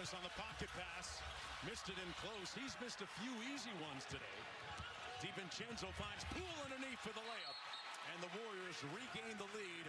Thomas on the pocket pass. Missed it in close. He's missed a few easy ones today. DiVincenzo finds Poole underneath for the layup. And the Warriors regain the lead